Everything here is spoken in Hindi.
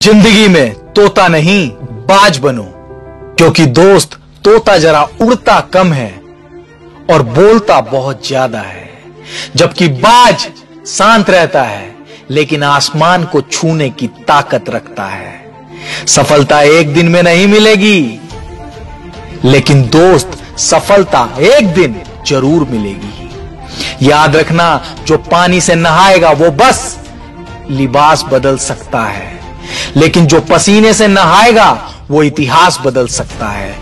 ज़िंदगी में तोता नहीं, बाज बनो। क्योंकि दोस्त तोता जरा उड़ता कम है और बोलता बहुत ज़्यादा है। जबकि बाज शांत रहता है, लेकिन आसमान को छूने की ताकत रखता है। सफलता एक दिन में नहीं मिलेगी, लेकिन दोस्त सफलता एक दिन ज़रूर मिलेगी। याद रखना, जो पानी से नहाएगा वो बस लिबास बदल सकता है। लेकिन जो पसीने से नहाएगा वो इतिहास बदल सकता है।